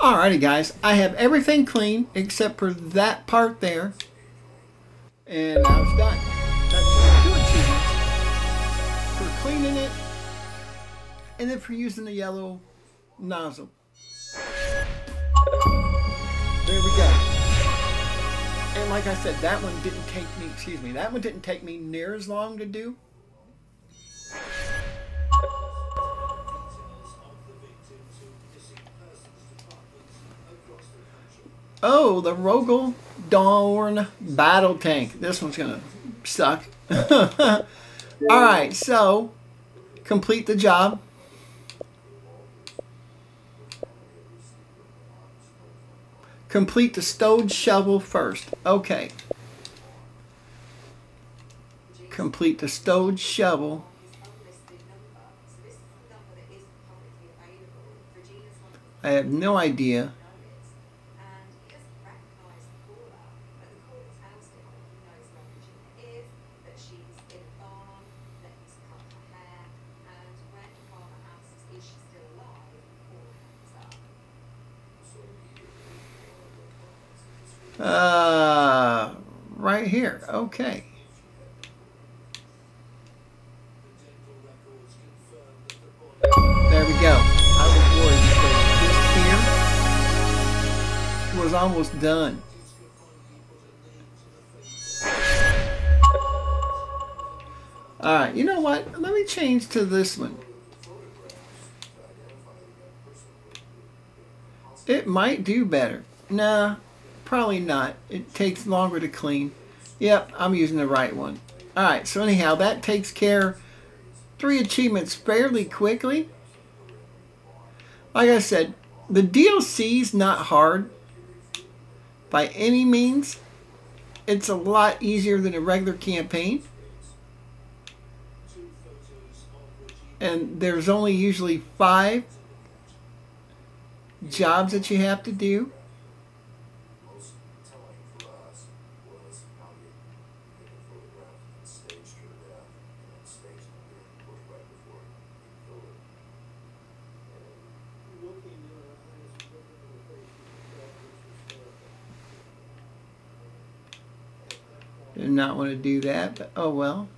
Alrighty guys, I have everything clean except for that part there. And now it's done. That's two achievements for cleaning it and then for using the yellow nozzle. There we go. And like I said, that one didn't take me, excuse me, that one didn't take me near as long to do. Oh, the Rogal Dorn Battle Tank. This one's going to suck. Alright, so complete the job. Complete the stowed shovel first. Okay. Complete the stowed shovel. I have no idea. Uh, right here. Okay. There we go. I was worried because this here was almost done. Alright, you know what? Let me change to this one. It might do better. Nah, Probably not. It takes longer to clean. Yep, I'm using the right one. Alright, so anyhow, that takes care three achievements fairly quickly. Like I said, the DLC's not hard by any means. It's a lot easier than a regular campaign. And there's only usually five jobs that you have to do. Not want to do that, but oh well.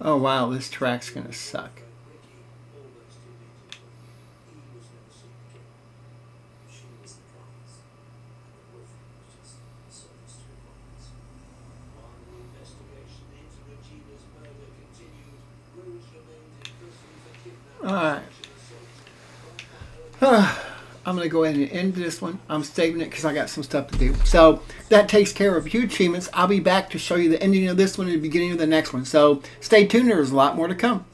Oh wow, this track's gonna suck. Alright. I'm going to go ahead and end this one. I'm saving it because I got some stuff to do. So that takes care of huge achievements. I'll be back to show you the ending of this one and the beginning of the next one. So stay tuned. There's a lot more to come.